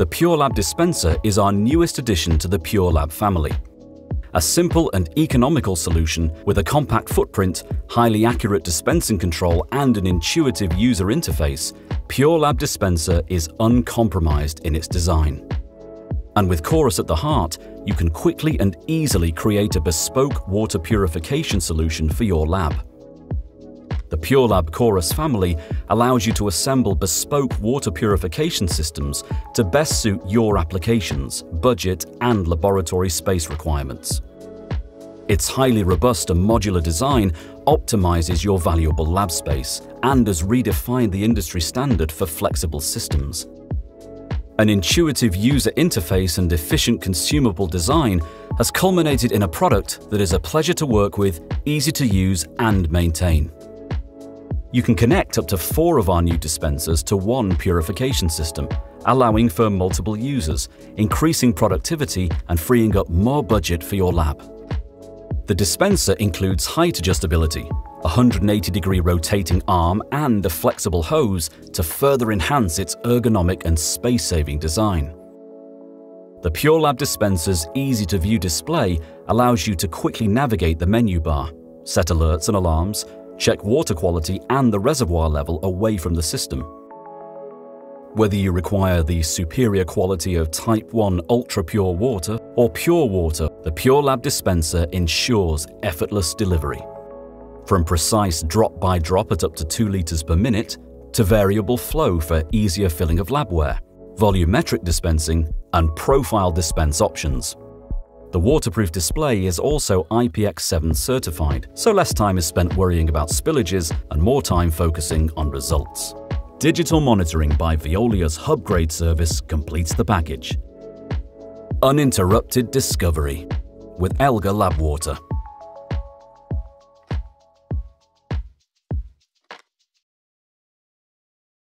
The PureLab dispenser is our newest addition to the PureLab family. A simple and economical solution with a compact footprint, highly accurate dispensing control and an intuitive user interface, PureLab dispenser is uncompromised in its design. And with Chorus at the heart, you can quickly and easily create a bespoke water purification solution for your lab. The PureLab Chorus family allows you to assemble bespoke water purification systems to best suit your applications, budget, and laboratory space requirements. Its highly robust and modular design optimizes your valuable lab space and has redefined the industry standard for flexible systems. An intuitive user interface and efficient consumable design has culminated in a product that is a pleasure to work with, easy to use and maintain. You can connect up to four of our new dispensers to one purification system, allowing for multiple users, increasing productivity and freeing up more budget for your lab. The dispenser includes height adjustability, a 180 degree rotating arm and a flexible hose to further enhance its ergonomic and space-saving design. The PureLab dispenser's easy-to-view display allows you to quickly navigate the menu bar, set alerts and alarms, check water quality and the reservoir level away from the system. Whether you require the superior quality of Type 1 ultra-pure water or pure water, the PureLab dispenser ensures effortless delivery. From precise drop-by-drop -drop at up to 2 litres per minute, to variable flow for easier filling of labware, volumetric dispensing, and profile dispense options. The waterproof display is also IPX7 certified, so less time is spent worrying about spillages and more time focusing on results. Digital monitoring by Veolia's Hubgrade service completes the package. Uninterrupted discovery with Elga Lab Water.